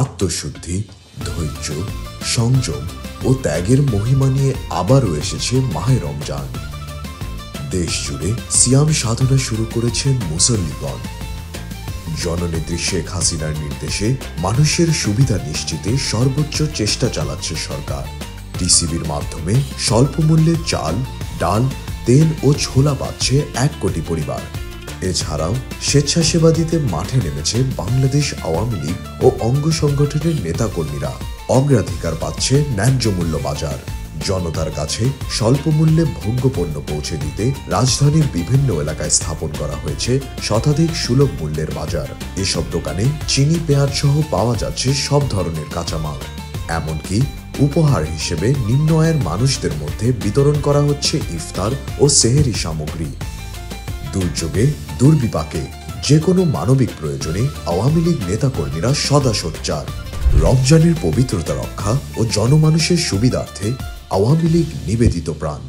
আত্মশুদ্ধি, ধৈর্য, সংযম ও ত্যাগের মহিমা নিয়ে আবারও এসেছে মাহে রমজান। দেশ জুড়ে সিয়াম সাধনা শুরু করেছেন মুসল্লিগণ। জননেত্রী শেখ হাসিনার নির্দেশে মানুষের সুবিধা নিশ্চিতে সর্বোচ্চ চেষ্টা চালাচ্ছে সরকার। টিসিবির মাধ্যমে স্বল্প মূল্যে চাল, ডাল, তেল ও ছোলা পাচ্ছে এক কোটি পরিবার। এছাড়াও স্বেচ্ছাসেবা দিতে মাঠে নেমেছে বাংলাদেশ আওয়ামী লীগ ও অঙ্গ সংগঠনের নেতাকর্মীরা। অগ্রাধিকার পাচ্ছে ন্যায্য মূল্য বাজার। জনতার কাছে স্বল্প মূল্যে ভোগ্যপণ্য পৌঁছে দিতে রাজধানীর বিভিন্ন এলাকায় স্থাপন করা হয়েছে শতাধিক সুলভ মূল্যের বাজার। এসব দোকানে চিনি, পেঁয়াজ সহ পাওয়া যাচ্ছে সব ধরনের কাঁচামাল। এমনকি উপহার হিসেবে নিম্ন আয়ের মানুষদের মধ্যে বিতরণ করা হচ্ছে ইফতার ও সেহেরি সামগ্রী। দুর্যোগে, দুর্বিপাকে যে কোনো মানবিক প্রয়োজনে আওয়ামী লীগ নেতাকর্মীরা সদা সোচ্চার। রমজানের পবিত্রতা রক্ষা ও জনমানুষের সুবিধার্থে আওয়ামী লীগ নিবেদিত প্রাণ।